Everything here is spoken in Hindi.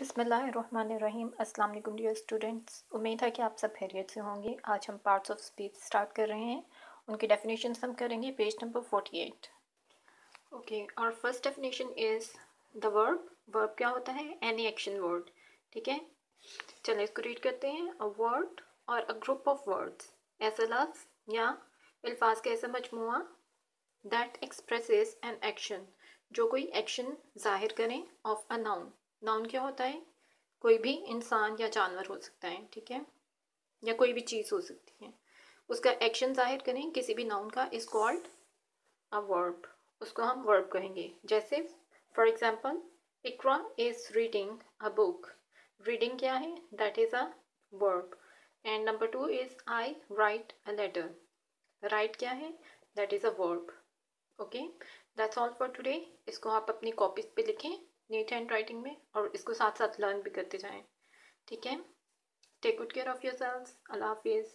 बिसमीम वालेकुम, डियर स्टूडेंट्स। उम्मीद है कि आप सब खैरियत से होंगे। आज हम पार्ट्स ऑफ़ स्पीच स्टार्ट कर रहे हैं। उनकी डेफिनेशन हम करेंगे page number forty eight okay और first definition is the verb verb क्या होता है? एनी एक्शन वर्ड ठीक है? चलिए इसको रीड करते हैं। अ वर्ड और अ ग्रुप ऑफ़ वर्ड्स ऐसा लफ्ज़ या अल्फाज का ऐसा मजमू दैट एक्सप्रेस एन एक्शन जो कोई एक्शन ज़ाहिर करें ऑफ़ अ नाउन नाउन क्या होता है? कोई भी इंसान या जानवर हो सकता है, ठीक है? या कोई भी चीज़ हो सकती है। उसका एक्शन ज़ाहिर करें, किसी भी नाउन का इज़ कॉल्ड अ वर्ब उसको हम वर्ब कहेंगे। जैसे for example Iqra is reading a book reading क्या है? That is a verb and number two is I write a letter write क्या है? That is a verb okay? That's all for today इसको आप अपनी कॉपीज पे लिखें नीट हैंड राइटिंग में, और इसको साथ साथ लर्न भी करते जाएँ। ठीक है? Take good care of your selves अल्लाह हाफिज़